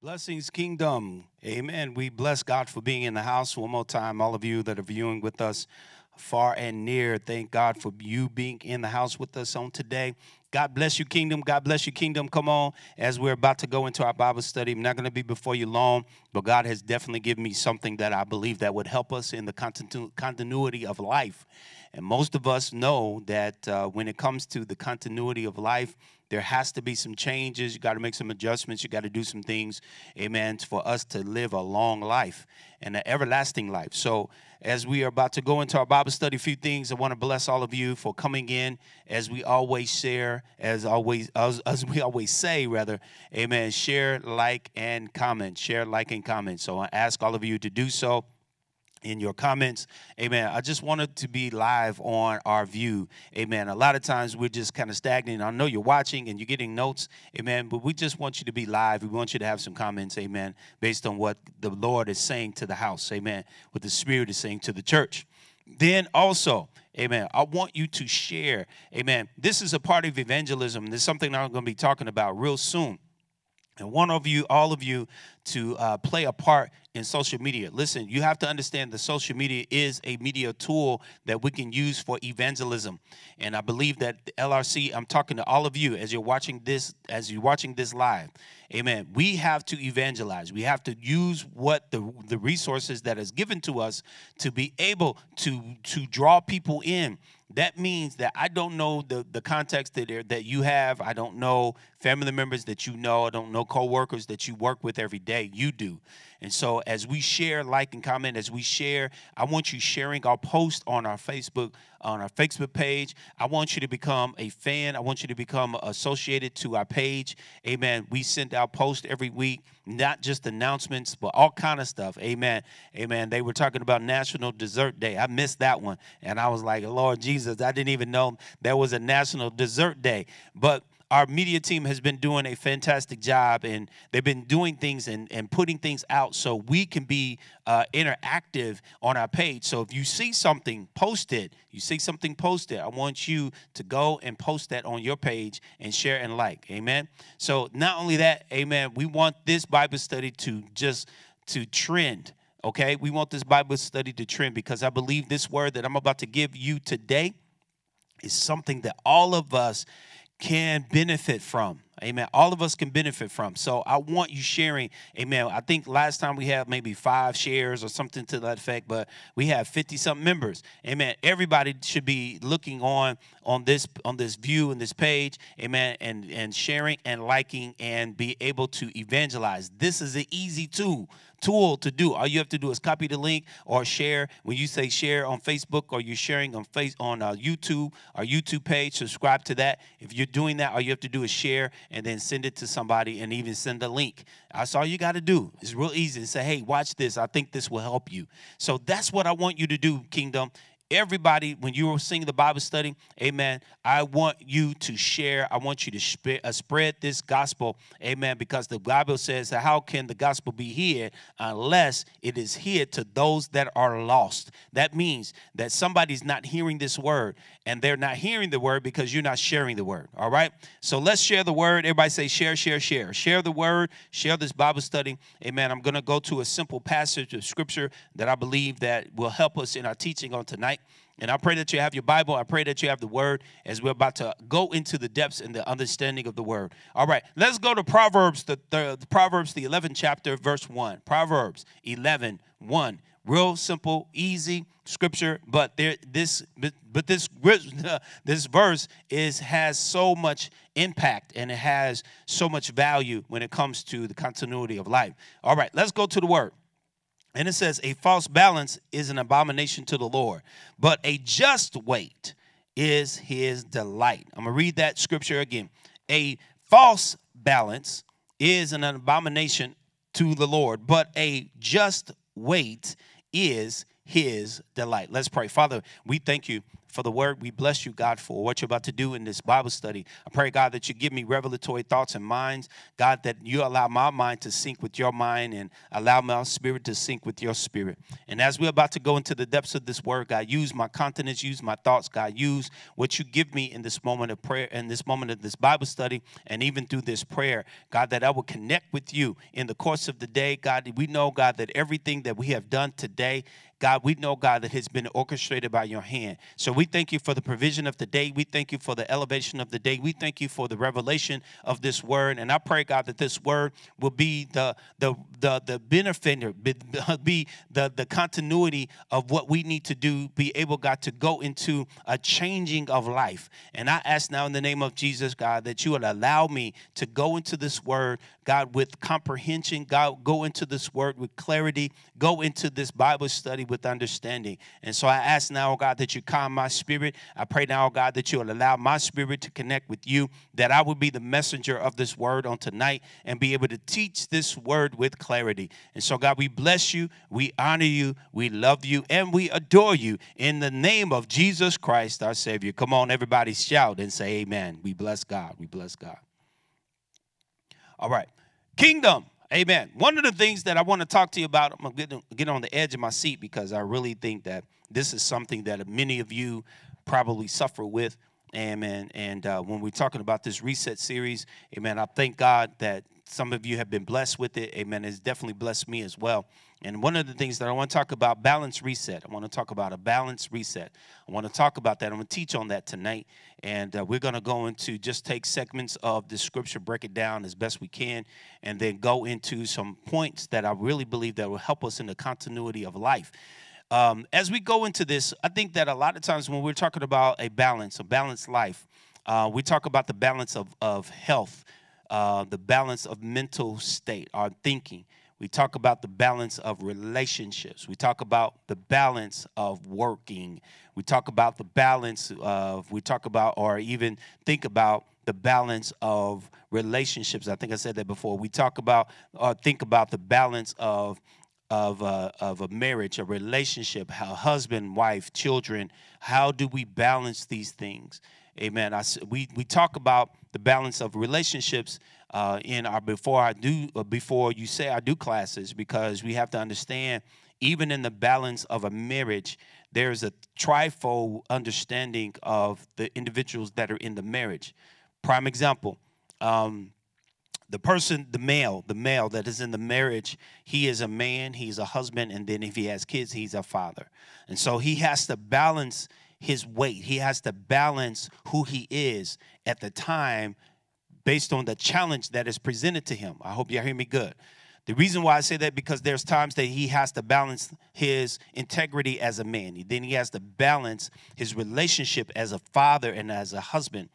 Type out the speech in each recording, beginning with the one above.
Blessings, Kingdom. Amen. We bless God for being in the house one more time. All of you that are viewing with us far and near, thank God for you being in the house with us on today. God bless you, Kingdom. God bless you, Kingdom. Come on, as we're about to go into our Bible study. I'm not going to be before you long, but God has definitely given me something that I believe that would help us in the continu- continuity of life. And most of us know that uh, when it comes to the continuity of life, there has to be some changes. You got to make some adjustments. You got to do some things, amen, for us to live a long life and an everlasting life. So, as we are about to go into our Bible study, a few things I want to bless all of you for coming in. As we always share, as always, as, as we always say, rather, amen. Share, like, and comment. Share, like, and comment. So I ask all of you to do so in your comments. Amen. I just wanted to be live on our view. Amen. A lot of times we're just kind of stagnant. I know you're watching and you're getting notes. Amen. But we just want you to be live. We want you to have some comments. Amen. Based on what the Lord is saying to the house. Amen. What the Spirit is saying to the church. Then also, Amen. I want you to share. Amen. This is a part of evangelism. This is something I'm going to be talking about real soon. And one of you, all of you, to uh, play a part in social media. Listen, you have to understand that social media is a media tool that we can use for evangelism. And I believe that the LRC, I'm talking to all of you as you're watching this, as you're watching this live. Amen. We have to evangelize. We have to use what the, the resources that is given to us to be able to, to draw people in that means that I don't know the, the context that, that you have. I don't know family members that you know. I don't know coworkers that you work with every day. You do. And so as we share, like and comment, as we share, I want you sharing our post on our Facebook, on our Facebook page. I want you to become a fan. I want you to become associated to our page. Amen. We send out posts every week, not just announcements, but all kind of stuff. Amen. Amen. They were talking about National Dessert Day. I missed that one. And I was like, Lord Jesus, I didn't even know there was a National Dessert Day. But our media team has been doing a fantastic job and they've been doing things and, and putting things out so we can be uh, interactive on our page. So if you see something, posted. You see something, posted. I want you to go and post that on your page and share and like. Amen. So not only that, amen, we want this Bible study to just to trend. Okay, we want this Bible study to trend because I believe this word that I'm about to give you today is something that all of us can benefit from. Amen. All of us can benefit from. So I want you sharing. Amen. I think last time we had maybe five shares or something to that effect, but we have 50 something members. Amen. Everybody should be looking on on this on this view and this page. Amen. And and sharing and liking and be able to evangelize. This is an easy tool tool to do. All you have to do is copy the link or share. When you say share on Facebook or you're sharing on face on uh, YouTube, our YouTube page, subscribe to that. If you're doing that, all you have to do is share and then send it to somebody and even send a link. That's all you got to do. It's real easy to say, hey, watch this. I think this will help you. So that's what I want you to do, Kingdom everybody, when you were singing the Bible study, amen, I want you to share. I want you to sp- uh, spread this gospel, amen, because the Bible says, how can the gospel be hid unless it is hid to those that are lost? That means that somebody's not hearing this word, and they're not hearing the word because you're not sharing the word, all right? So let's share the word. Everybody say, share, share, share. Share the word, share this Bible study, amen. I'm going to go to a simple passage of scripture that I believe that will help us in our teaching on tonight. And I pray that you have your Bible. I pray that you have the word as we're about to go into the depths and the understanding of the word. All right, let's go to Proverbs, the, the, the Proverbs, the 11th chapter, verse 1. Proverbs 11, 1. Real simple, easy scripture, but there this but, this this verse is has so much impact and it has so much value when it comes to the continuity of life. All right, let's go to the word. And it says, A false balance is an abomination to the Lord, but a just weight is his delight. I'm going to read that scripture again. A false balance is an abomination to the Lord, but a just weight is his delight. Let's pray. Father, we thank you for the word. We bless you, God, for what you're about to do in this Bible study. I pray, God, that you give me revelatory thoughts and minds. God, that you allow my mind to sync with your mind and allow my spirit to sync with your spirit. And as we're about to go into the depths of this word, God, use my continents, use my thoughts, God, use what you give me in this moment of prayer, in this moment of this Bible study, and even through this prayer, God, that I will connect with you in the course of the day. God, we know, God, that everything that we have done today God, we know, God, that has been orchestrated by your hand. So we thank you for the provision of the day. We thank you for the elevation of the day. We thank you for the revelation of this word. And I pray, God, that this word will be the the the the benefiter, be the, the continuity of what we need to do, be able, God, to go into a changing of life. And I ask now in the name of Jesus, God, that you would allow me to go into this word, God, with comprehension, God, go into this word with clarity, go into this Bible study with understanding. And so I ask now, oh God, that you calm my spirit. I pray now, oh God, that you will allow my spirit to connect with you, that I will be the messenger of this word on tonight and be able to teach this word with clarity. And so, God, we bless you, we honor you, we love you, and we adore you in the name of Jesus Christ, our Savior. Come on, everybody, shout and say amen. We bless God. We bless God. All right. Kingdom. Amen. One of the things that I want to talk to you about, I'm going to get on the edge of my seat because I really think that this is something that many of you probably suffer with. Amen. And uh, when we're talking about this reset series, amen, I thank God that some of you have been blessed with it. Amen. It's definitely blessed me as well. And one of the things that I want to talk about, balance reset. I want to talk about a balance reset. I want to talk about that. I'm going to teach on that tonight. And uh, we're going to go into just take segments of the scripture, break it down as best we can, and then go into some points that I really believe that will help us in the continuity of life. Um, as we go into this, I think that a lot of times when we're talking about a balance, a balanced life, uh, we talk about the balance of, of health, uh, the balance of mental state, our thinking. We talk about the balance of relationships. We talk about the balance of working. We talk about the balance of, we talk about, or even think about the balance of relationships. I think I said that before. We talk about, or think about the balance of, of, uh, of a marriage, a relationship, how husband, wife, children, how do we balance these things? Amen. I, we, we talk about the balance of relationships uh, in our before I do uh, before you say I do classes because we have to understand even in the balance of a marriage there's a trifold understanding of the individuals that are in the marriage. Prime example. Um, the person, the male, the male that is in the marriage, he is a man, he's a husband, and then if he has kids, he's a father. And so he has to balance his weight. He has to balance who he is at the time based on the challenge that is presented to him. I hope you hear me good. The reason why I say that because there's times that he has to balance his integrity as a man. Then he has to balance his relationship as a father and as a husband.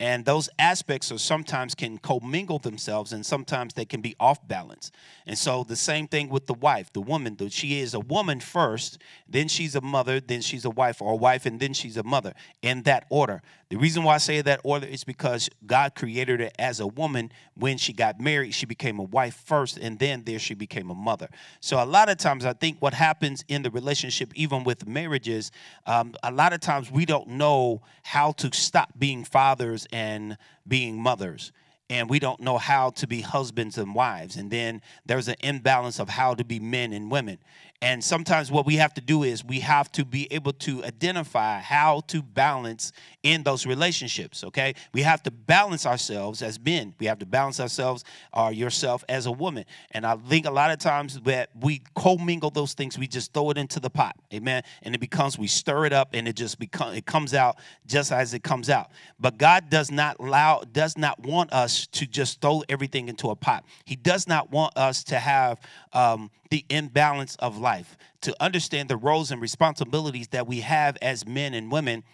And those aspects are sometimes can commingle themselves and sometimes they can be off balance. And so the same thing with the wife, the woman, though she is a woman first, then she's a mother, then she's a wife or a wife and then she's a mother in that order. The reason why I say that order is because God created her as a woman. When she got married, she became a wife first, and then there she became a mother. So a lot of times, I think what happens in the relationship, even with marriages, um, a lot of times we don't know how to stop being fathers and being mothers and we don't know how to be husbands and wives. And then there's an imbalance of how to be men and women. And sometimes what we have to do is we have to be able to identify how to balance in those relationships, okay? We have to balance ourselves as men. We have to balance ourselves or yourself as a woman. And I think a lot of times that we commingle those things, we just throw it into the pot. Amen. And it becomes we stir it up and it just becomes it comes out just as it comes out. But God does not allow does not want us to just throw everything into a pot. He does not want us to have um, the imbalance of life, to understand the roles and responsibilities that we have as men and women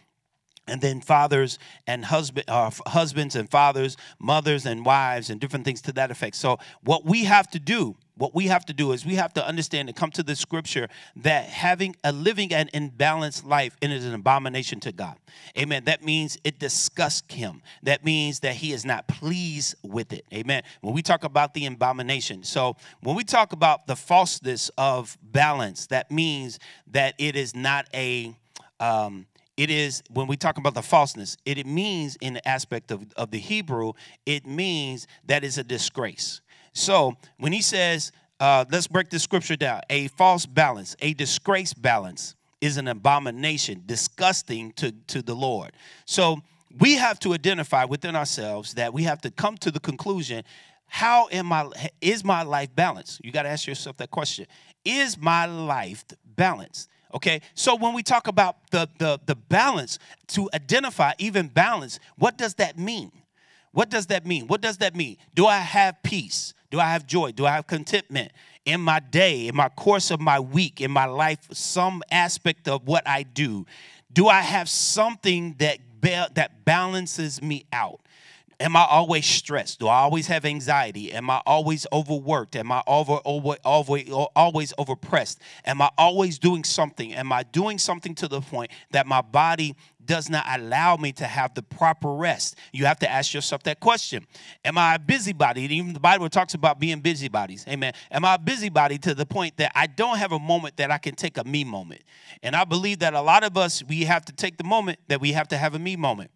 and then fathers and husband, uh, husbands and fathers, mothers and wives, and different things to that effect. So, what we have to do, what we have to do is we have to understand and come to the scripture that having a living and imbalanced life is an abomination to God. Amen. That means it disgusts Him. That means that He is not pleased with it. Amen. When we talk about the abomination, so when we talk about the falseness of balance, that means that it is not a um, it is when we talk about the falseness it, it means in the aspect of, of the hebrew it means that is a disgrace so when he says uh, let's break the scripture down a false balance a disgrace balance is an abomination disgusting to, to the lord so we have to identify within ourselves that we have to come to the conclusion how am i is my life balanced you got to ask yourself that question is my life balanced Okay, so when we talk about the, the, the balance, to identify even balance, what does that mean? What does that mean? What does that mean? Do I have peace? Do I have joy? Do I have contentment in my day, in my course of my week, in my life, some aspect of what I do? Do I have something that that balances me out? Am I always stressed? Do I always have anxiety? Am I always overworked? Am I over, over, over, always overpressed? Am I always doing something? Am I doing something to the point that my body does not allow me to have the proper rest? You have to ask yourself that question. Am I a busybody? Even the Bible talks about being busybodies. Amen. Am I a busybody to the point that I don't have a moment that I can take a me moment? And I believe that a lot of us, we have to take the moment that we have to have a me moment.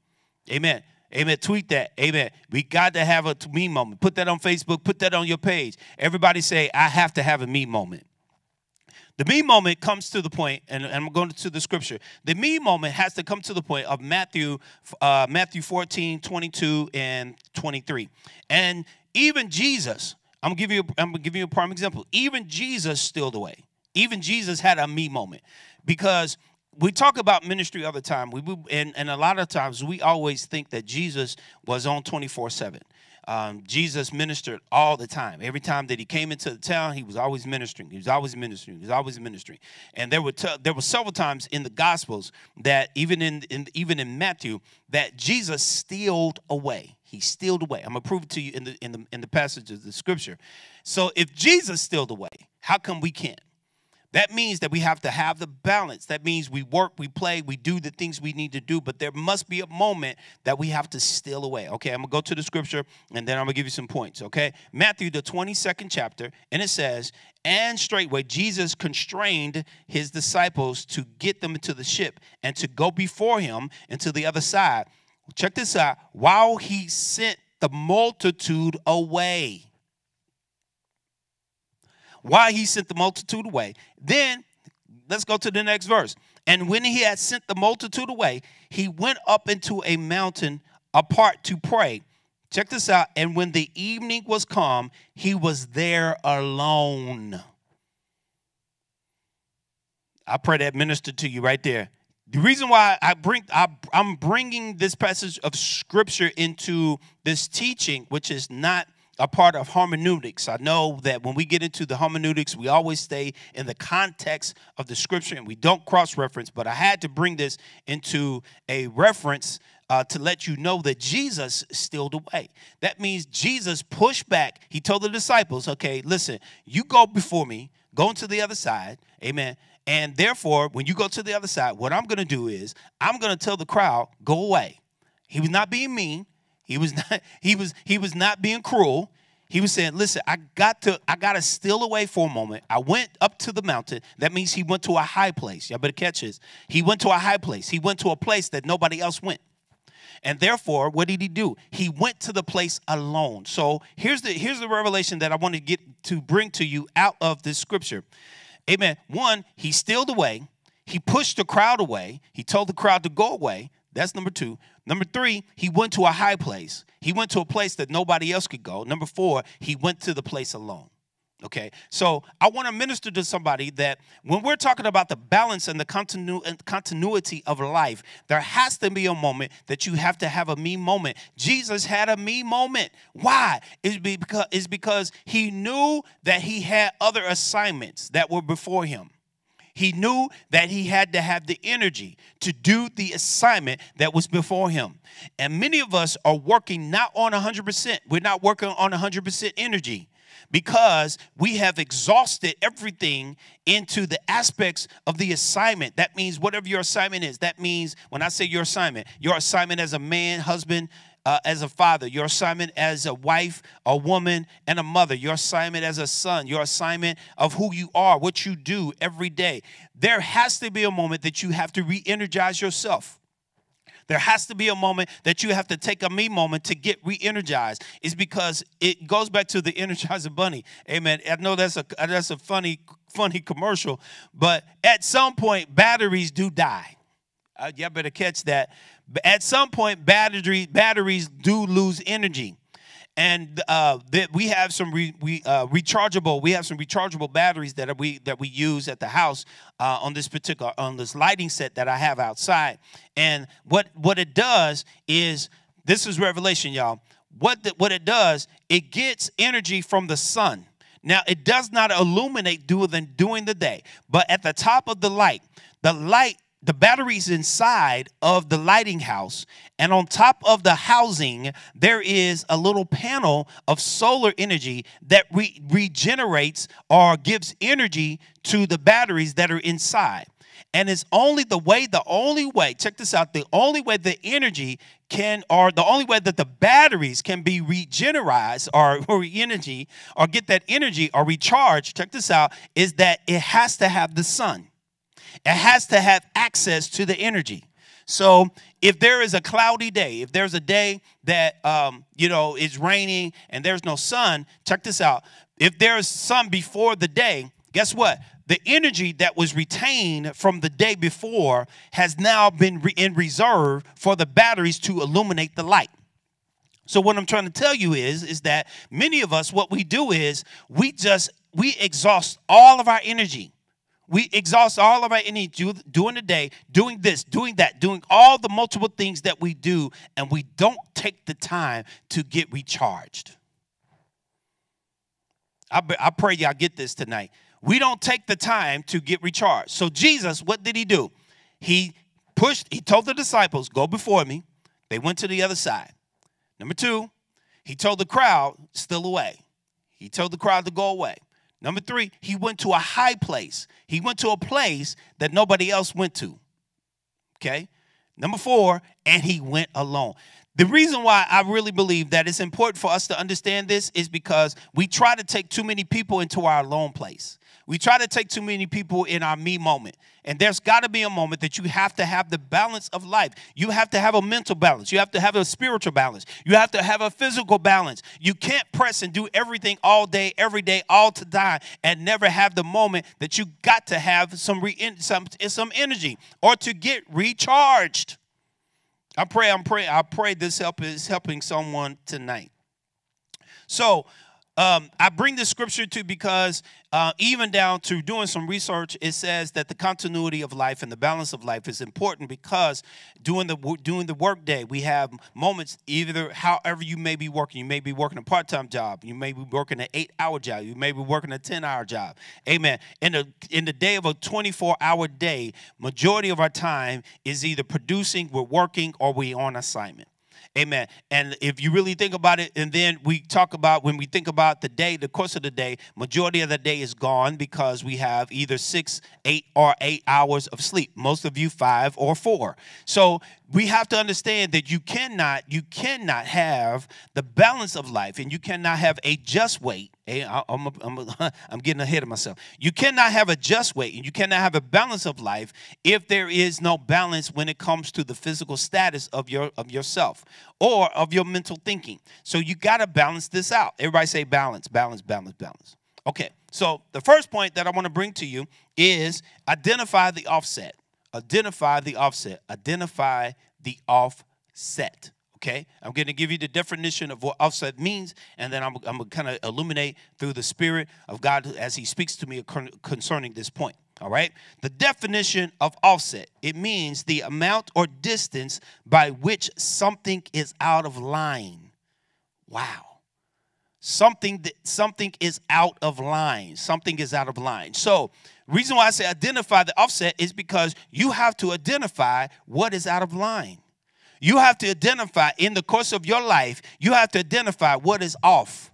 Amen. Amen. Tweet that. Amen. We got to have a me moment. Put that on Facebook. Put that on your page. Everybody say, I have to have a me moment. The me moment comes to the point, and, and I'm going to the scripture. The me moment has to come to the point of Matthew, uh, Matthew 14, 22, and 23. And even Jesus, I'm gonna give you, I'm gonna give you a prime example. Even Jesus stealed away. Even Jesus had a me moment because we talk about ministry all the time. We and, and a lot of times we always think that Jesus was on 24 7. Um, Jesus ministered all the time. Every time that he came into the town, he was always ministering. He was always ministering. He was always ministering. And there were t- there were several times in the Gospels that even in, in even in Matthew that Jesus stealed away. He stealed away. I'm gonna prove it to you in the in the in the passage of the Scripture. So if Jesus stealed away, how come we can't? That means that we have to have the balance. That means we work, we play, we do the things we need to do, but there must be a moment that we have to steal away. Okay, I'm gonna go to the scripture and then I'm gonna give you some points. Okay, Matthew, the 22nd chapter, and it says, And straightway Jesus constrained his disciples to get them into the ship and to go before him into the other side. Check this out while he sent the multitude away why he sent the multitude away. Then let's go to the next verse. And when he had sent the multitude away, he went up into a mountain apart to pray. Check this out. And when the evening was come, he was there alone. I pray that ministered to you right there. The reason why I bring I, I'm bringing this passage of scripture into this teaching, which is not a part of hermeneutics. I know that when we get into the hermeneutics, we always stay in the context of the scripture and we don't cross reference, but I had to bring this into a reference uh, to let you know that Jesus stealed away. That means Jesus pushed back. He told the disciples, okay, listen, you go before me, go to the other side, amen. And therefore, when you go to the other side, what I'm going to do is I'm going to tell the crowd, go away. He was not being mean. He was not he was he was not being cruel. He was saying, "Listen, I got to I got to steal away for a moment. I went up to the mountain. That means he went to a high place. Y'all better catch this. He went to a high place. He went to a place that nobody else went. And therefore, what did he do? He went to the place alone. So here's the here's the revelation that I want to get to bring to you out of this scripture. Amen. One, he stealed away. He pushed the crowd away. He told the crowd to go away. That's number two. Number three, he went to a high place. He went to a place that nobody else could go. Number four, he went to the place alone. Okay, so I want to minister to somebody that when we're talking about the balance and the continu- continuity of life, there has to be a moment that you have to have a me moment. Jesus had a me moment. Why? It's because, it's because he knew that he had other assignments that were before him. He knew that he had to have the energy to do the assignment that was before him. And many of us are working not on 100%. We're not working on 100% energy because we have exhausted everything into the aspects of the assignment. That means whatever your assignment is. That means when I say your assignment, your assignment as a man, husband, uh, as a father, your assignment as a wife, a woman, and a mother, your assignment as a son, your assignment of who you are, what you do every day. There has to be a moment that you have to re energize yourself. There has to be a moment that you have to take a me moment to get re-energized. It's because it goes back to the Energizer Bunny. Amen. I know that's a that's a funny funny commercial, but at some point batteries do die. Uh, y'all better catch that. At some point, battery batteries do lose energy. And uh, that we have some re, we, uh, rechargeable we have some rechargeable batteries that we that we use at the house uh, on this particular on this lighting set that I have outside. And what what it does is this is revelation y'all. What the, what it does it gets energy from the sun. Now it does not illuminate during during the day but at the top of the light the light the batteries inside of the lighting house and on top of the housing there is a little panel of solar energy that re- regenerates or gives energy to the batteries that are inside. And it's only the way the only way check this out the only way the energy can or the only way that the batteries can be regenerated or, or energy or get that energy or recharged check this out is that it has to have the sun it has to have access to the energy. So if there is a cloudy day, if there's a day that um, you know is raining and there's no sun, check this out. If there's sun before the day, guess what? The energy that was retained from the day before has now been re- in reserve for the batteries to illuminate the light. So what I'm trying to tell you is is that many of us what we do is we just we exhaust all of our energy we exhaust all of our energy during the day, doing this, doing that, doing all the multiple things that we do, and we don't take the time to get recharged. I, I pray y'all get this tonight. We don't take the time to get recharged. So, Jesus, what did he do? He pushed, he told the disciples, Go before me. They went to the other side. Number two, he told the crowd, Still away. He told the crowd to go away. Number three, he went to a high place. He went to a place that nobody else went to. Okay. Number four, and he went alone. The reason why I really believe that it's important for us to understand this is because we try to take too many people into our alone place. We try to take too many people in our me moment. And there's got to be a moment that you have to have the balance of life. You have to have a mental balance. You have to have a spiritual balance. You have to have a physical balance. You can't press and do everything all day, every day, all to die, and never have the moment that you got to have some re- some some energy or to get recharged. I pray, I'm praying, I pray this help is helping someone tonight. So um, I bring this scripture to because uh, even down to doing some research, it says that the continuity of life and the balance of life is important because during the during the workday we have moments either however you may be working. You may be working a part time job. You may be working an eight hour job. You may be working a ten hour job. Amen. In the in the day of a twenty four hour day, majority of our time is either producing, we're working, or we on assignment. Amen. And if you really think about it, and then we talk about when we think about the day, the course of the day, majority of the day is gone because we have either six, eight, or eight hours of sleep. Most of you five or four. So we have to understand that you cannot, you cannot have the balance of life, and you cannot have a just weight I'm, I'm, I'm getting ahead of myself. You cannot have a just weight and you cannot have a balance of life if there is no balance when it comes to the physical status of your of yourself or of your mental thinking. So you got to balance this out. Everybody say balance, balance, balance, balance. Okay. So the first point that I want to bring to you is identify the offset. Identify the offset. Identify the offset. Okay, I'm going to give you the definition of what offset means, and then I'm, I'm going to kind of illuminate through the Spirit of God as He speaks to me concerning this point. All right, the definition of offset it means the amount or distance by which something is out of line. Wow, something that something is out of line. Something is out of line. So, reason why I say identify the offset is because you have to identify what is out of line. You have to identify in the course of your life, you have to identify what is off,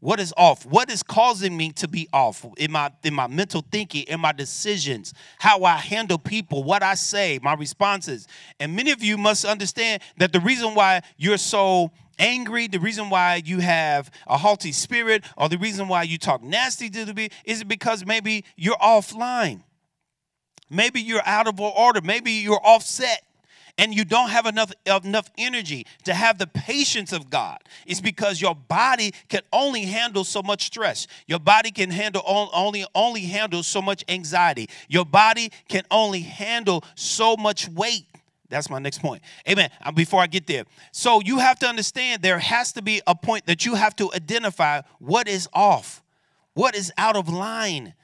What is off? What is causing me to be off in my in my mental thinking, in my decisions, how I handle people, what I say, my responses. And many of you must understand that the reason why you're so angry, the reason why you have a haughty spirit, or the reason why you talk nasty to the people is because maybe you're offline. Maybe you're out of order. Maybe you're offset and you don't have enough enough energy to have the patience of God it's because your body can only handle so much stress your body can handle only only handle so much anxiety your body can only handle so much weight that's my next point. Amen. Uh, before I get there. So you have to understand there has to be a point that you have to identify what is off, what is out of line.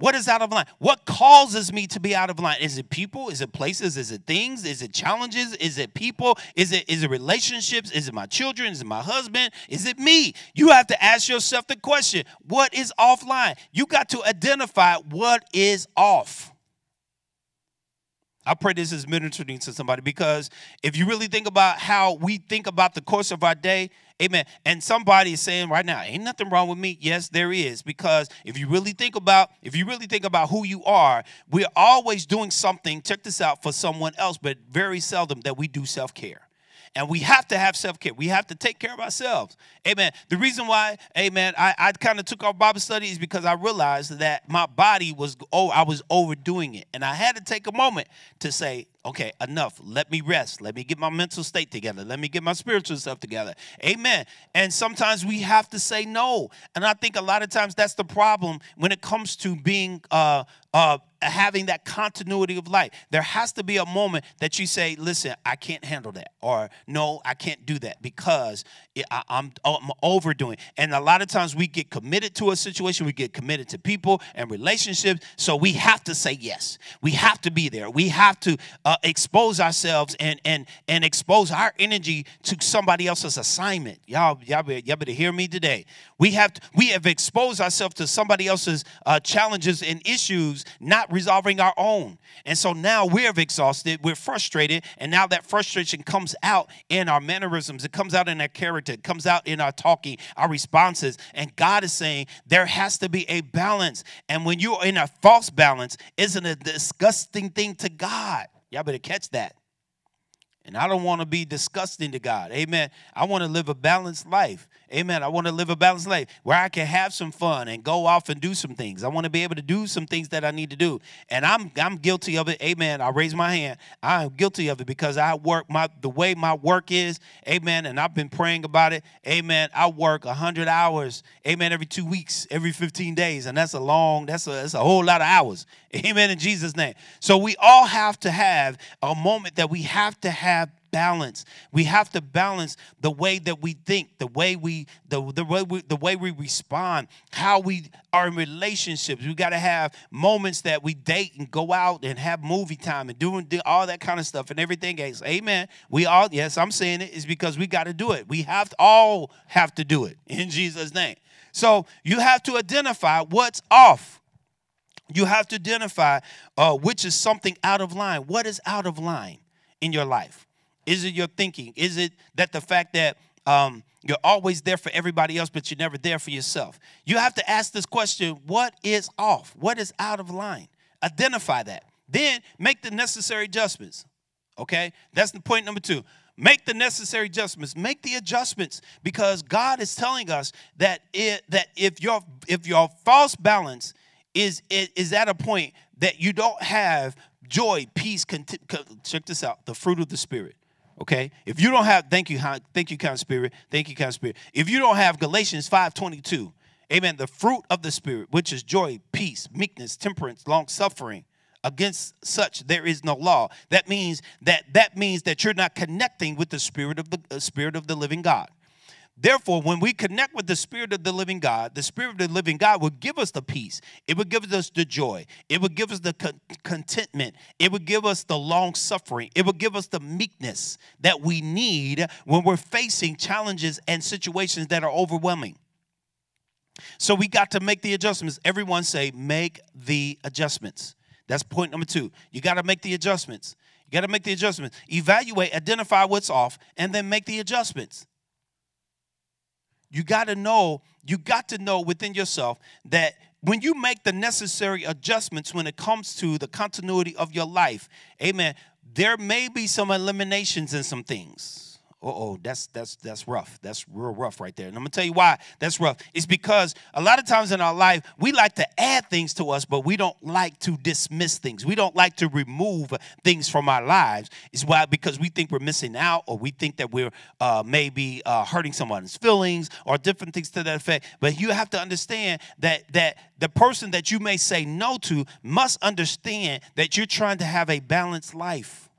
What is out of line? What causes me to be out of line? Is it people? Is it places? Is it things? Is it challenges? Is it people? Is it is it relationships? Is it my children? Is it my husband? Is it me? You have to ask yourself the question, what is offline? You got to identify what is off. I pray this is ministering to somebody because if you really think about how we think about the course of our day, amen. And somebody is saying right now, ain't nothing wrong with me. Yes, there is. Because if you really think about, if you really think about who you are, we're always doing something, check this out, for someone else, but very seldom that we do self-care. And we have to have self care. We have to take care of ourselves. Amen. The reason why, amen, I, I kind of took off Bible study is because I realized that my body was, oh, I was overdoing it. And I had to take a moment to say, okay, enough. Let me rest. Let me get my mental state together. Let me get my spiritual stuff together. Amen. And sometimes we have to say no. And I think a lot of times that's the problem when it comes to being uh, uh, having that continuity of life. There has to be a moment that you say, listen, I can't handle that. Or no, I can't do that because I, am I'm, I'm overdoing. And a lot of times we get committed to a situation, we get committed to people and relationships. So we have to say yes. We have to be there. We have to uh, expose ourselves and and and expose our energy to somebody else's assignment. Y'all, y'all, better, y'all better hear me today. We have to, we have exposed ourselves to somebody else's uh, challenges and issues, not resolving our own. And so now we're exhausted, we're frustrated, and now that frustration comes out in our mannerisms, it comes out in our character, it comes out in our talking, our responses. And God is saying there has to be a balance. And when you're in a false balance, isn't a disgusting thing to God. Y'all better catch that. And I don't want to be disgusting to God. Amen. I want to live a balanced life. Amen. I want to live a balanced life where I can have some fun and go off and do some things. I want to be able to do some things that I need to do. And I'm I'm guilty of it. Amen. I raise my hand. I am guilty of it because I work my the way my work is. Amen. And I've been praying about it. Amen. I work 100 hours. Amen. Every 2 weeks, every 15 days, and that's a long that's a that's a whole lot of hours. Amen in Jesus name. So we all have to have a moment that we have to have balance. We have to balance the way that we think, the way we the, the way we the way we respond, how we are in relationships. We got to have moments that we date and go out and have movie time and doing all that kind of stuff and everything else. Amen. We all yes, I'm saying it is because we got to do it. We have to all have to do it in Jesus name. So you have to identify what's off. You have to identify uh, which is something out of line. What is out of line in your life? Is it your thinking? Is it that the fact that um, you're always there for everybody else, but you're never there for yourself? You have to ask this question what is off? What is out of line? Identify that. Then make the necessary adjustments. Okay? That's the point number two. Make the necessary adjustments. Make the adjustments because God is telling us that it, that if your if your false balance is, is at a point that you don't have joy, peace, check this out, the fruit of the spirit. Okay? If you don't have, thank you, thank you, kind spirit. Thank you, kind spirit. If you don't have Galatians 5:22, amen, the fruit of the spirit, which is joy, peace, meekness, temperance, long suffering. Against such there is no law. That means that that means that you're not connecting with the spirit of the uh, spirit of the living God. Therefore, when we connect with the Spirit of the living God, the Spirit of the living God will give us the peace. It will give us the joy. It will give us the con- contentment. It will give us the long suffering. It will give us the meekness that we need when we're facing challenges and situations that are overwhelming. So we got to make the adjustments. Everyone say, make the adjustments. That's point number two. You got to make the adjustments. You got to make the adjustments. Evaluate, identify what's off, and then make the adjustments. You got to know, you got to know within yourself that when you make the necessary adjustments when it comes to the continuity of your life, amen, there may be some eliminations in some things oh, that's that's that's rough. That's real rough right there. And I'm gonna tell you why that's rough. It's because a lot of times in our life we like to add things to us, but we don't like to dismiss things. We don't like to remove things from our lives. It's why because we think we're missing out, or we think that we're uh, maybe uh, hurting someone's feelings, or different things to that effect. But you have to understand that that the person that you may say no to must understand that you're trying to have a balanced life.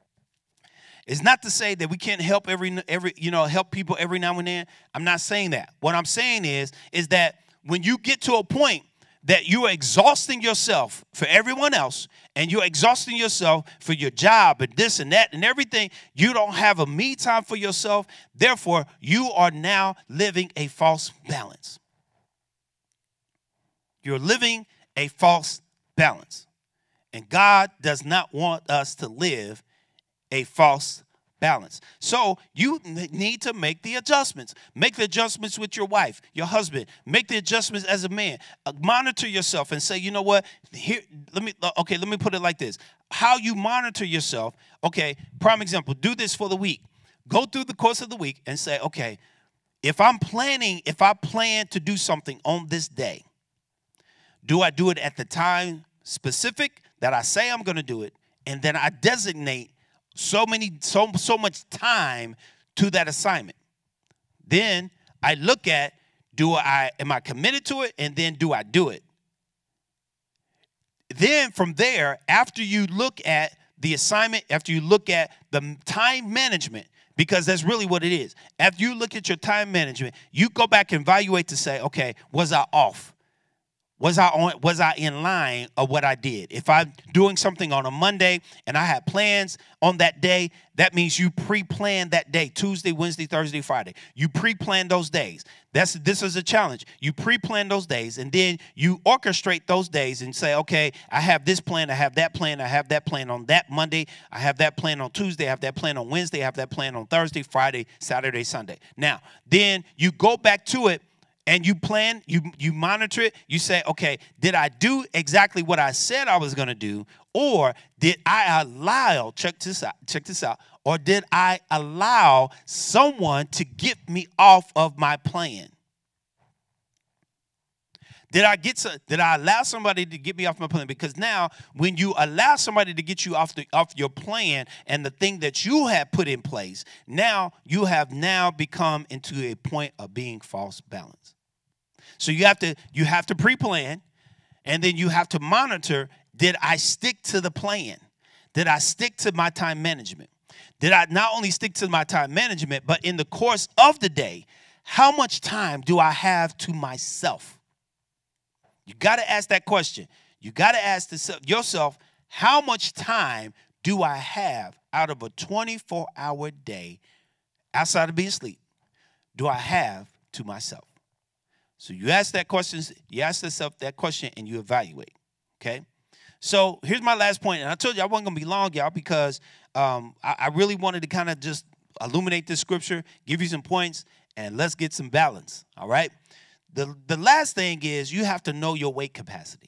It's not to say that we can't help every every you know help people every now and then. I'm not saying that. What I'm saying is is that when you get to a point that you are exhausting yourself for everyone else and you're exhausting yourself for your job and this and that and everything, you don't have a me time for yourself. Therefore, you are now living a false balance. You're living a false balance. And God does not want us to live a false balance. So you need to make the adjustments. Make the adjustments with your wife, your husband. Make the adjustments as a man. Uh, monitor yourself and say, you know what? Here, let me. Uh, okay, let me put it like this: How you monitor yourself. Okay, prime example. Do this for the week. Go through the course of the week and say, okay, if I'm planning, if I plan to do something on this day, do I do it at the time specific that I say I'm going to do it, and then I designate so many so so much time to that assignment. Then i look at do i am i committed to it? And then do i do it? Then from there after you look at the assignment after you look at the time management because that's really what it is. After you look at your time management you go back and evaluate to say okay was i off was I on was I in line of what I did? If I'm doing something on a Monday and I had plans on that day, that means you pre-plan that day, Tuesday, Wednesday, Thursday, Friday. You pre-plan those days. That's this is a challenge. You pre-plan those days and then you orchestrate those days and say, okay, I have this plan, I have that plan, I have that plan on that Monday, I have that plan on Tuesday, I have that plan on Wednesday, I have that plan on Thursday, Friday, Saturday, Sunday. Now, then you go back to it and you plan, you you monitor it, you say, okay, did I do exactly what I said I was gonna do? Or did I allow, check this out, check this out, or did I allow someone to get me off of my plan? Did I get to, did I allow somebody to get me off my plan? Because now when you allow somebody to get you off the off your plan and the thing that you have put in place, now you have now become into a point of being false balance. So you have to you have to pre-plan and then you have to monitor did I stick to the plan? Did I stick to my time management? Did I not only stick to my time management, but in the course of the day, how much time do I have to myself? You got to ask that question. You got to ask yourself, how much time do I have out of a 24 hour day outside of being asleep? Do I have to myself? So you ask that question, you ask yourself that question and you evaluate. Okay. So here's my last point, and I told you I wasn't gonna be long, y'all, because um, I, I really wanted to kind of just illuminate this scripture, give you some points, and let's get some balance. All right. The, the last thing is you have to know your weight capacity.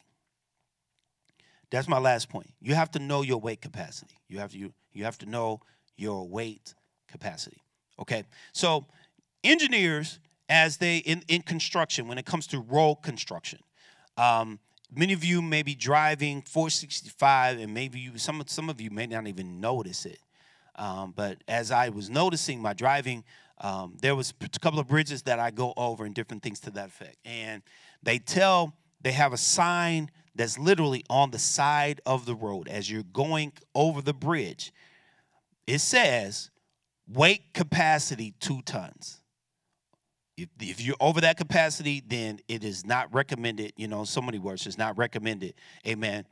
That's my last point. You have to know your weight capacity. You have to you, you have to know your weight capacity. Okay? So engineers, as they in, in construction, when it comes to road construction, um, many of you may be driving 465, and maybe you some some of you may not even notice it. Um, but as I was noticing my driving um, there was a couple of bridges that I go over and different things to that effect. And they tell, they have a sign that's literally on the side of the road as you're going over the bridge. It says weight capacity two tons. If, if you're over that capacity, then it is not recommended, you know, so many words, it's not recommended, amen,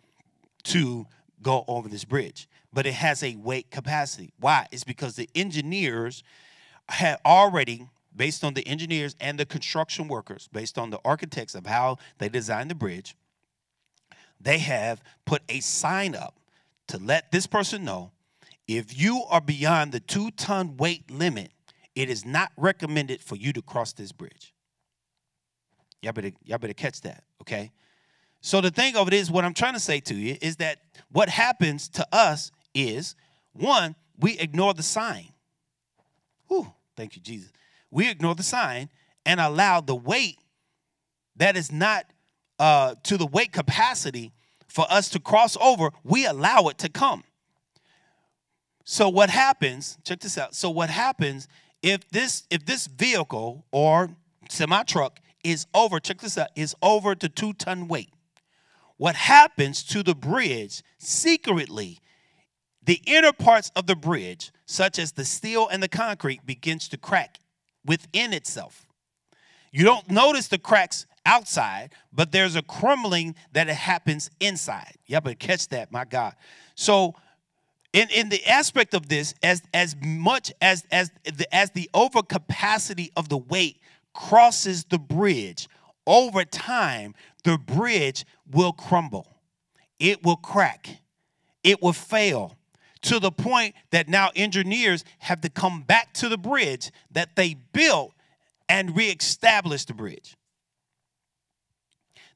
to go over this bridge. But it has a weight capacity. Why? It's because the engineers had already, based on the engineers and the construction workers, based on the architects of how they designed the bridge, they have put a sign up to let this person know if you are beyond the two ton weight limit, it is not recommended for you to cross this bridge. Y'all better, y'all better catch that, okay? So the thing of it is, what I'm trying to say to you is that what happens to us is one, we ignore the sign. Whew, thank you, Jesus. We ignore the sign and allow the weight that is not uh, to the weight capacity for us to cross over, we allow it to come. So what happens, check this out. So what happens if this if this vehicle or semi truck is over, check this out, is over to 2 ton weight. What happens to the bridge secretly the inner parts of the bridge, such as the steel and the concrete, begins to crack within itself. You don't notice the cracks outside, but there's a crumbling that it happens inside. Yeah, but catch that, my God. So in, in the aspect of this, as as much as as the, as the overcapacity of the weight crosses the bridge, over time, the bridge will crumble. It will crack. It will fail to the point that now engineers have to come back to the bridge that they built and reestablish the bridge.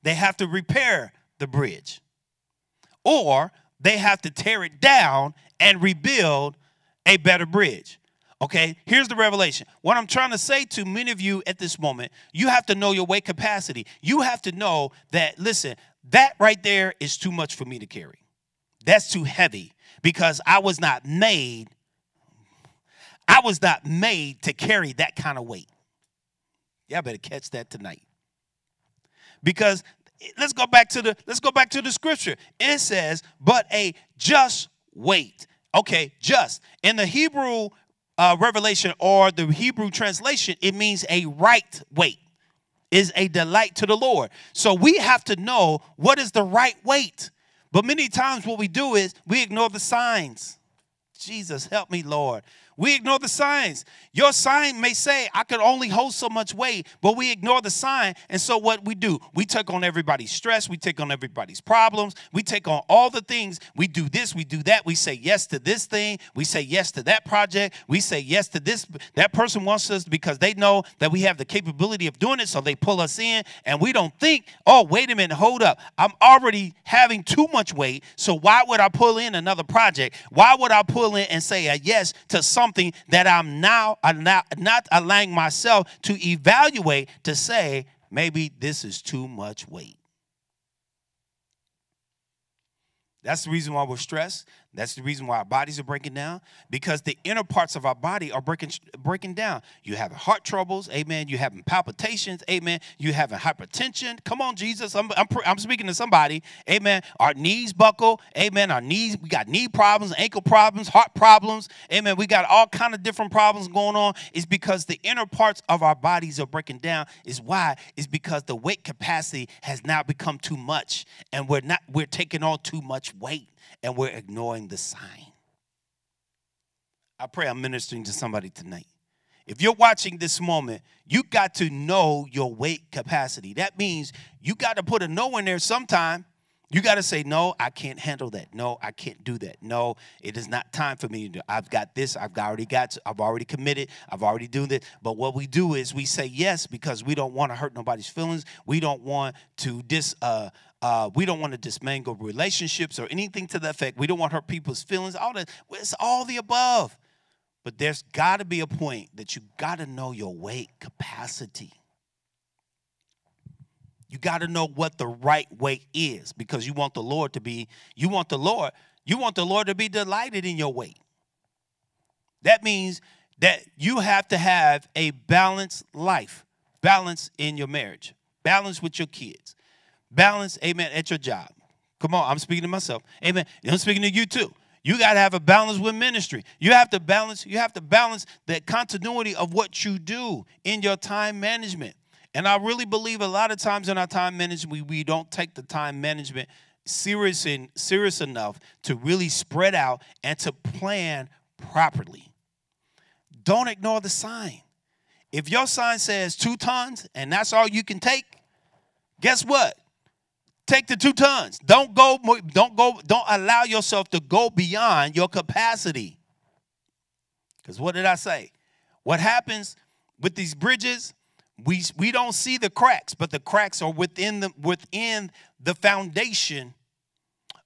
They have to repair the bridge, or they have to tear it down and rebuild a better bridge. Okay, here's the revelation. What I'm trying to say to many of you at this moment, you have to know your weight capacity. You have to know that, listen, that right there is too much for me to carry. That's too heavy because I was not made I was not made to carry that kind of weight. Y'all better catch that tonight. Because let's go back to the let's go back to the scripture. It says, "But a just weight." Okay, just. In the Hebrew uh, revelation or the Hebrew translation, it means a right weight. Is a delight to the Lord. So we have to know what is the right weight. But many times what we do is we ignore the signs. Jesus, help me, Lord. We ignore the signs. Your sign may say, I could only hold so much weight, but we ignore the sign. And so, what we do, we take on everybody's stress, we take on everybody's problems, we take on all the things. We do this, we do that. We say yes to this thing, we say yes to that project, we say yes to this. That person wants us because they know that we have the capability of doing it, so they pull us in. And we don't think, oh, wait a minute, hold up. I'm already having too much weight, so why would I pull in another project? Why would I pull in and say a yes to something? Something that I'm now uh, not, not allowing myself to evaluate to say, maybe this is too much weight. That's the reason why we're stressed. That's the reason why our bodies are breaking down because the inner parts of our body are breaking breaking down. You having heart troubles, amen. You having palpitations, amen. You having hypertension. Come on, Jesus. I'm, I'm, I'm speaking to somebody, amen. Our knees buckle, amen. Our knees, we got knee problems, ankle problems, heart problems, amen. We got all kind of different problems going on. It's because the inner parts of our bodies are breaking down. Is why? Is because the weight capacity has now become too much, and we're not we're taking on too much weight and we're ignoring the sign. I pray I'm ministering to somebody tonight. If you're watching this moment, you got to know your weight capacity. That means you got to put a no in there sometime. You got to say, no, I can't handle that. No, I can't do that. No, it is not time for me to do. I've got this. I've already got, I've already committed. I've already done it. But what we do is we say yes because we don't want to hurt nobody's feelings. We don't want to dis, uh, uh, we don't want to dismantle relationships or anything to that effect. We don't want to hurt people's feelings. All that. It's all the above. But there's got to be a point that you got to know your weight capacity. You got to know what the right weight is because you want the Lord to be, you want the Lord, you want the Lord to be delighted in your weight. That means that you have to have a balanced life, balance in your marriage, balance with your kids, balance, amen, at your job. Come on, I'm speaking to myself. Amen. I'm speaking to you too. You got to have a balance with ministry. You have to balance, you have to balance the continuity of what you do in your time management. And I really believe a lot of times in our time management, we, we don't take the time management serious and serious enough to really spread out and to plan properly. Don't ignore the sign. If your sign says two tons and that's all you can take, guess what? Take the two tons. Don't go, don't go, don't allow yourself to go beyond your capacity. Because what did I say? What happens with these bridges? We we don't see the cracks, but the cracks are within the within the foundation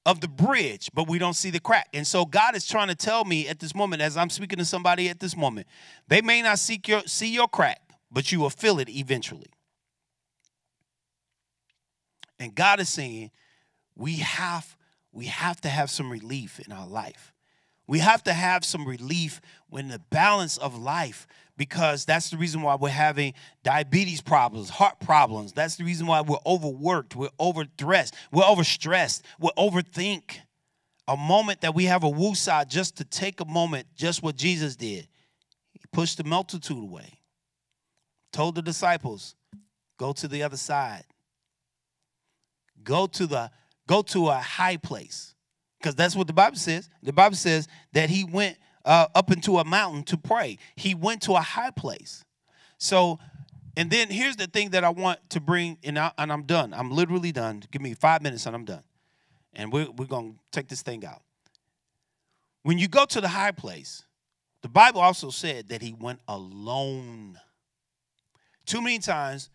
of the bridge, but we don't see the crack. And so God is trying to tell me at this moment, as I'm speaking to somebody at this moment, they may not see your see your crack, but you will feel it eventually. And God is saying, we have we have to have some relief in our life. We have to have some relief when the balance of life because that's the reason why we're having diabetes problems, heart problems. That's the reason why we're overworked, we're overdressed, we're overstressed, we're overthink. A moment that we have a woosah just to take a moment, just what Jesus did. He pushed the multitude away, told the disciples, go to the other side. Go to the go to a high place. Because that's what the Bible says. The Bible says that he went uh, up into a mountain to pray. He went to a high place. So, and then here's the thing that I want to bring, and, I, and I'm done. I'm literally done. Give me five minutes and I'm done. And we're, we're going to take this thing out. When you go to the high place, the Bible also said that he went alone. Too many times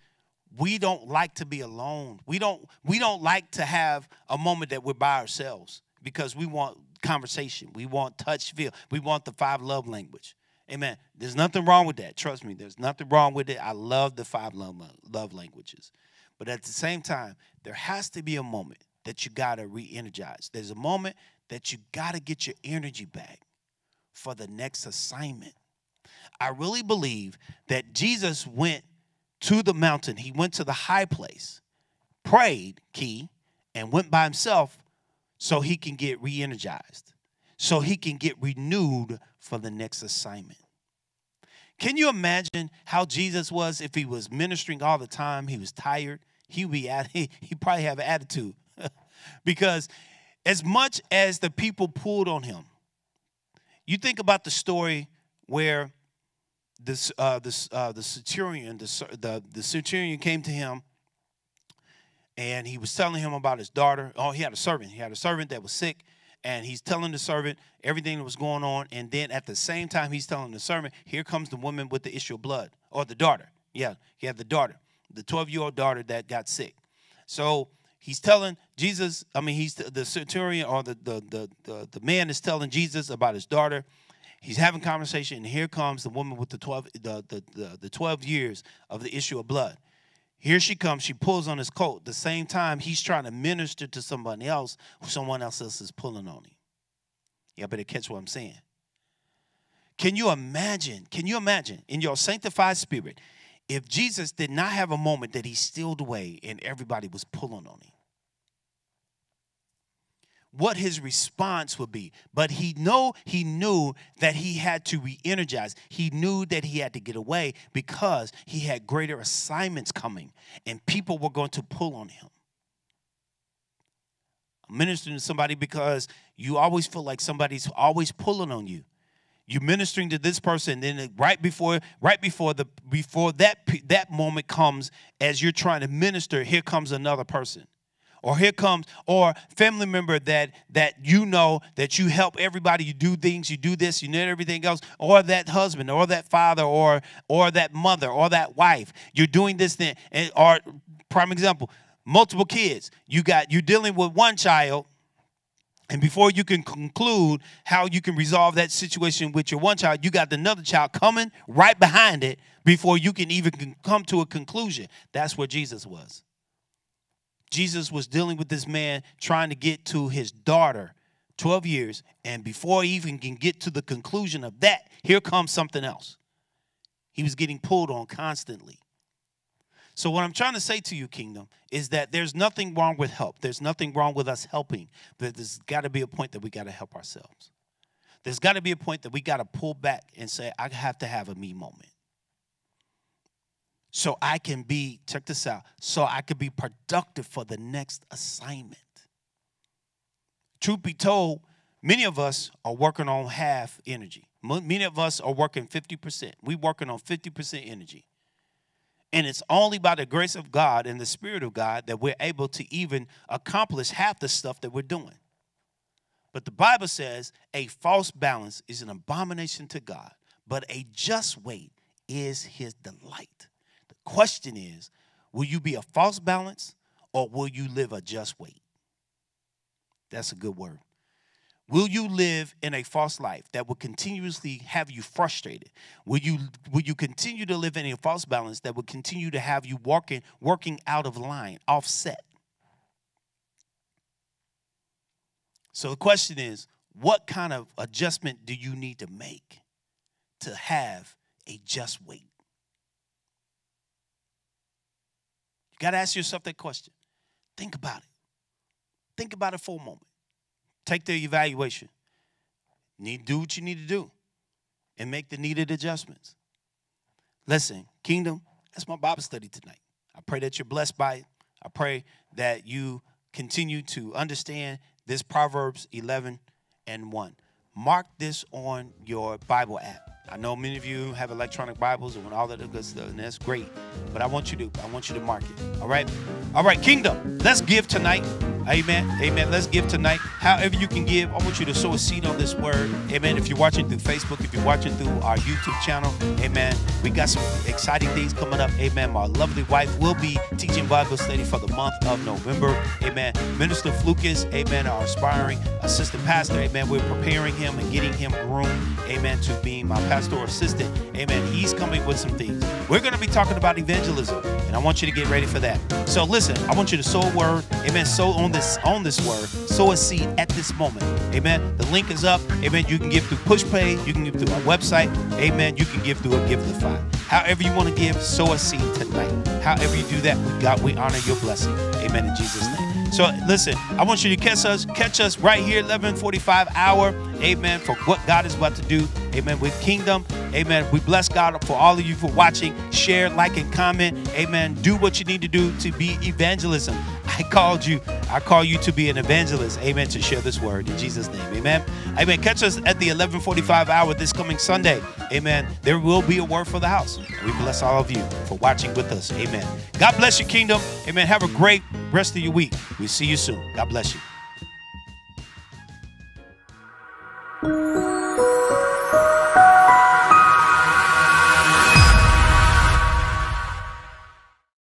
we don't like to be alone. We don't we don't like to have a moment that we're by ourselves because we want conversation. We want touch, feel. We want the five love language. Amen. There's nothing wrong with that. Trust me, there's nothing wrong with it. I love the five love, love languages. But at the same time, there has to be a moment that you got to re energize. There's a moment that you got to get your energy back for the next assignment. I really believe that Jesus went to the mountain, he went to the high place, prayed, key, and went by himself so he can get re energized, so he can get renewed for the next assignment. Can you imagine how Jesus was if he was ministering all the time? He was tired. He be at he, he probably have an attitude. because as much as the people pulled on him, you think about the story where this uh, this uh, the centurion the, the the centurion came to him and he was telling him about his daughter. Oh, he had a servant. He had a servant that was sick, and he's telling the servant everything that was going on. And then at the same time, he's telling the servant, "Here comes the woman with the issue of blood, or the daughter. Yeah, he had the daughter, the twelve-year-old daughter that got sick. So he's telling Jesus. I mean, he's the, the centurion or the, the the the the man is telling Jesus about his daughter." He's having conversation, and here comes the woman with the 12, the, the, the, the 12 years of the issue of blood. Here she comes. She pulls on his coat. The same time he's trying to minister to somebody else, someone else else is pulling on him. Y'all better catch what I'm saying. Can you imagine? Can you imagine in your sanctified spirit if Jesus did not have a moment that he stealed away and everybody was pulling on him? What his response would be. But he know he knew that he had to re-energize. He knew that he had to get away because he had greater assignments coming and people were going to pull on him. I'm ministering to somebody because you always feel like somebody's always pulling on you. You're ministering to this person then right before right before the before that that moment comes as you're trying to minister here comes another person or here comes or family member that that you know that you help everybody you do things you do this you know everything else or that husband or that father or or that mother or that wife you're doing this thing and or prime example multiple kids you got you're dealing with one child and before you can conclude how you can resolve that situation with your one child, you got another child coming right behind it before you can even come to a conclusion. That's where Jesus was. Jesus was dealing with this man trying to get to his daughter, 12 years, and before he even can get to the conclusion of that, here comes something else. He was getting pulled on constantly. So, what I'm trying to say to you, Kingdom, is that there's nothing wrong with help. There's nothing wrong with us helping, but there's got to be a point that we got to help ourselves. There's got to be a point that we got to pull back and say, I have to have a me moment so I can be, check this out, so I could be productive for the next assignment. Truth be told, many of us are working on half energy. Many of us are working 50%. We're working on 50% energy. And it's only by the grace of God and the Spirit of God that we're able to even accomplish half the stuff that we're doing. But the Bible says a false balance is an abomination to God, but a just weight is his delight Question is, will you be a false balance or will you live a just weight? That's a good word. Will you live in a false life that will continuously have you frustrated? Will you will you continue to live in a false balance that will continue to have you walking working out of line, offset? So the question is, what kind of adjustment do you need to make to have a just weight? You got to ask yourself that question. Think about it. Think about it for a moment. Take the evaluation. Need do what you need to do and make the needed adjustments. Listen, kingdom, that's my Bible study tonight. I pray that you're blessed by it. I pray that you continue to understand this Proverbs 11 and 1. Mark this on your Bible app. I know many of you have electronic Bibles and all that good stuff, and that's great. But I want you to, I want you to mark it. All right? All right, kingdom. Let's give tonight. Amen. Amen. Let's give tonight. However you can give, I want you to sow a seed on this word. Amen. If you're watching through Facebook, if you're watching through our YouTube channel, amen. We got some exciting things coming up. Amen. My lovely wife will be teaching Bible study for the month of November. Amen. Minister Flukas, amen, our aspiring assistant pastor. Amen. We're preparing him and getting him groomed. Amen. To be my pastoral assistant. Amen. He's coming with some things. We're going to be talking about evangelism, and I want you to get ready for that. So listen, I want you to sow a word. Amen. Sow on this on this word, sow a seed at this moment. Amen. The link is up. Amen. You can give through PushPay. You can give through our website. Amen. You can give through a Givelify. However you want to give, sow a seed tonight. However you do that, we God, we honor your blessing. Amen. In Jesus' name. So listen, I want you to catch us, catch us right here, 1145 hour. Amen. For what God is about to do. Amen. With kingdom. Amen. We bless God for all of you for watching. Share, like, and comment. Amen. Do what you need to do to be evangelism. I called you. I call you to be an evangelist. Amen. To share this word in Jesus' name. Amen. Amen. Catch us at the 1145 hour this coming Sunday. Amen. There will be a word for the house. We bless all of you for watching with us. Amen. God bless your kingdom. Amen. Have a great rest of your week. We see you soon. God bless you. Thank you.